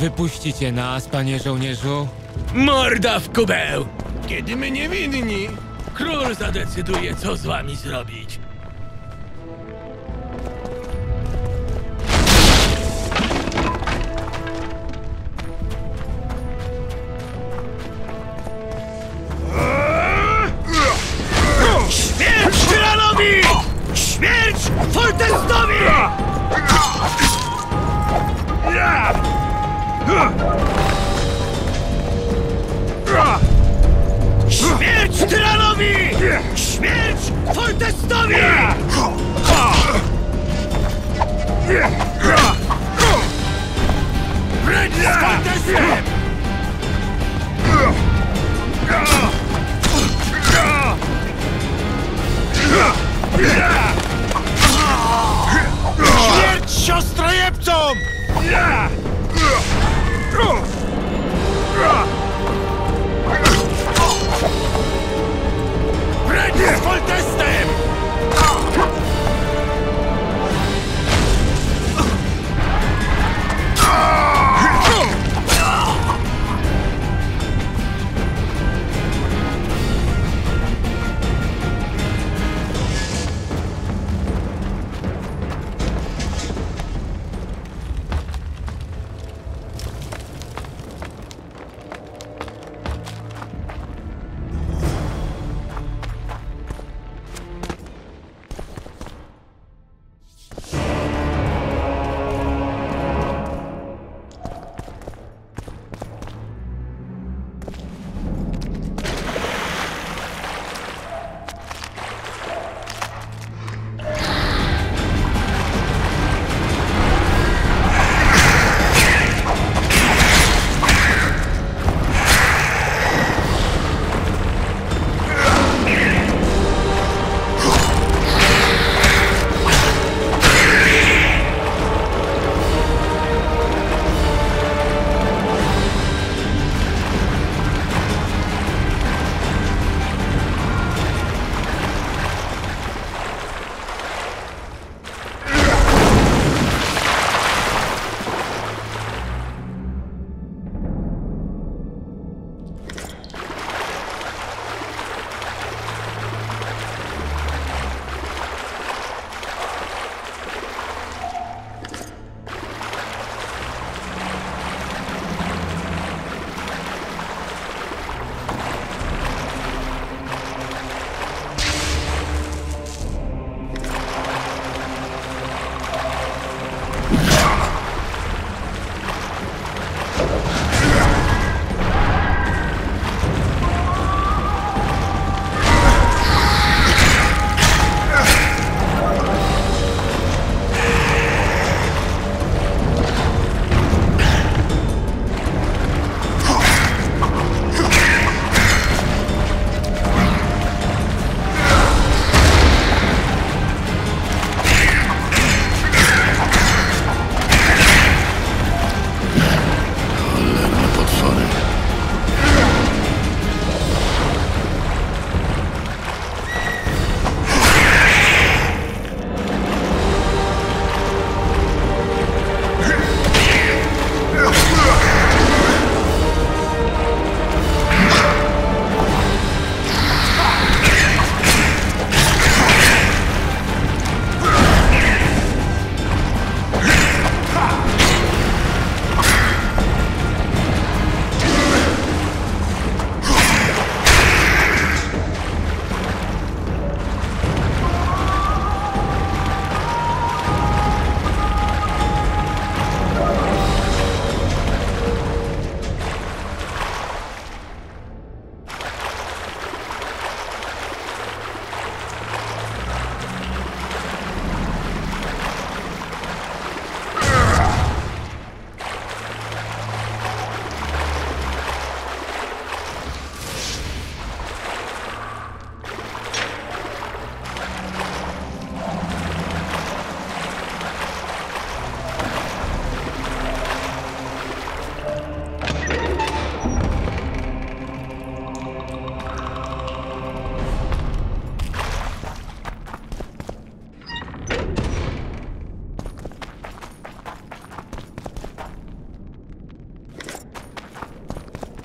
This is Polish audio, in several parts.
Wypuścicie nas, panie żołnierzu? Morda w kubeł! Kiedy my niewinni, król zadecyduje, co z wami zrobić. Śmierć tyranowi! Śmierć Foltestowi!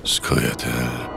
Skoja till helvete.